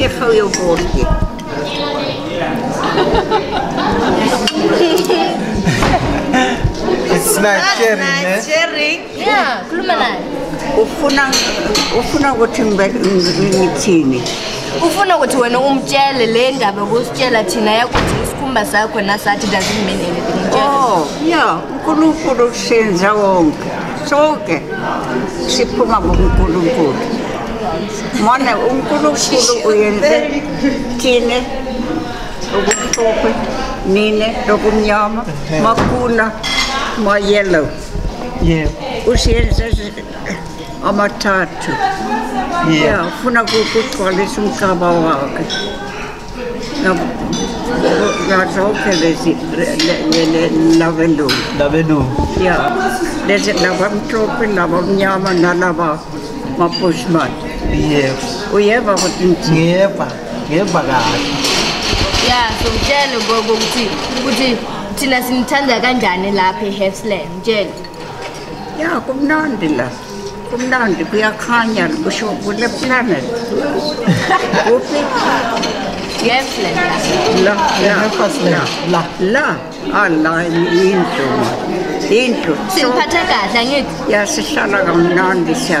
Je voor je woordje. It's nice sharing, eh? sharing yeah khuluma naye Ufuna ufuna ukuthi ngithini? ufuna ukuthi wena umtshele le ndaba kusitshela thina yakuthi isikhumba sakho nasathi doesn't mean anything. Oh, ja, uNkulunkulu usenza wonke. Sonke siphuma kuNkulunkulu. Mana um kuru kuru uyende kine rugum tope nine rugum mà ma nó mà yellow. Yeah. Usienses amatatu. Yeah. yeah. Funa kuku tuale sun kabawaka. Na na roke lesi le le lavelu. Lavelu. Yeah. Lesi lavam tope lavam yama na lava ma pushmat. Yes. Uyeva ukuthi ngithini? Ngiyeva. Ngiyeva kahle. ya so mtshele gogo ukuthi ukuthi thina sinithanda kanjani lapha e-hefsland mtshele Ja, kumnandi la. Kumnandi kuyakhanya kusho kule planet. Kuphi? i-hefsland La, la, Nge-Heffersland, la. La, ah la indlu. Indlu. So- siniphatha kahle angithi Ya sihlala kamnandi siya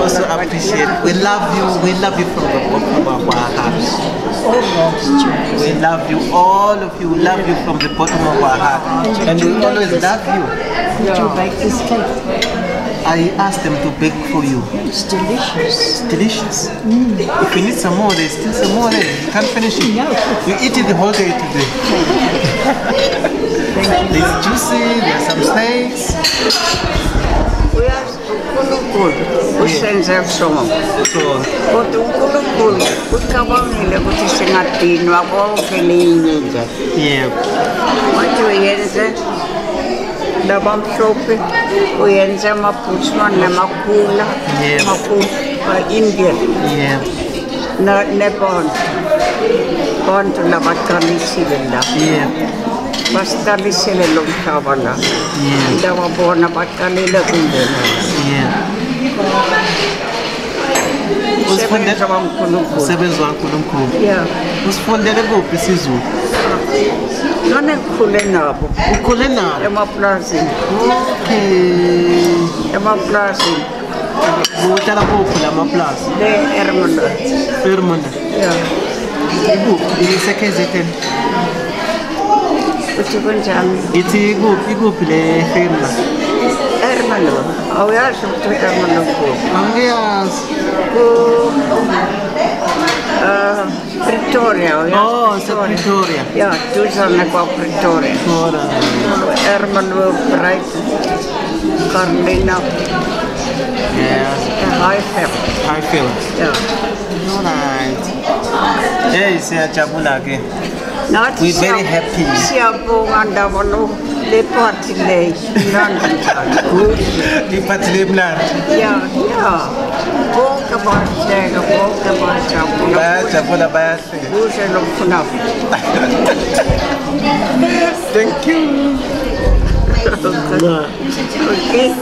Also appreciate. We love you. We love you from the bottom of our hearts. We love you. All of you love you from the bottom of our heart. And we always love you. Did you bake this cake? I asked them to bake for you. It's delicious. It's delicious. Mm. If you need some more, there's still some more there. You can't finish it. You eat it the whole day today. there's juicy, there's some snakes. tudo. O senso é o som. O tu como tudo. O cavalo ele é o que se natino, a boa que ele é ninja. Sim. O tu é esse? Da bom chope. O enzo é uma puxa, né? Uma pula. Sim. Uma pula. Índia. Sim. Na Nepal. Quanto na batalha civilda. Sim. Basta lì se. Yeah. Andava buona battaglia lì. Yeah. usifundeumsebenzi wankulunkulu usifundele kuphi isizulu? Ah, Ngane ngikhule nabo. Ukhule nabo? Emapulazini okay. Emapulazini uhlala kuphi la maplazi le ermona ermona ya ikuphi? Ise-kzn uthi kunjani? Ithi ikuphi? Le ermona ermano awuyazi ukuthi ermano kuphi Angiyazi. ku uh, Pretoria Oh, uyazi se-Pretoria. ya duzane kwa-Pretoria Ora. Herman Bright Carolina Yeah. Highfield I feel. ya Alright. Hey, siyajabula ke. Nathi We very siya- happy. siyabonga ndabona le party leyi mnandi njani kuhle Iphathi lemnandi. ya ya bonke bahleka bonke bajabula Bayajabula bayahleka. kuhle lokufunapho Thank you. okay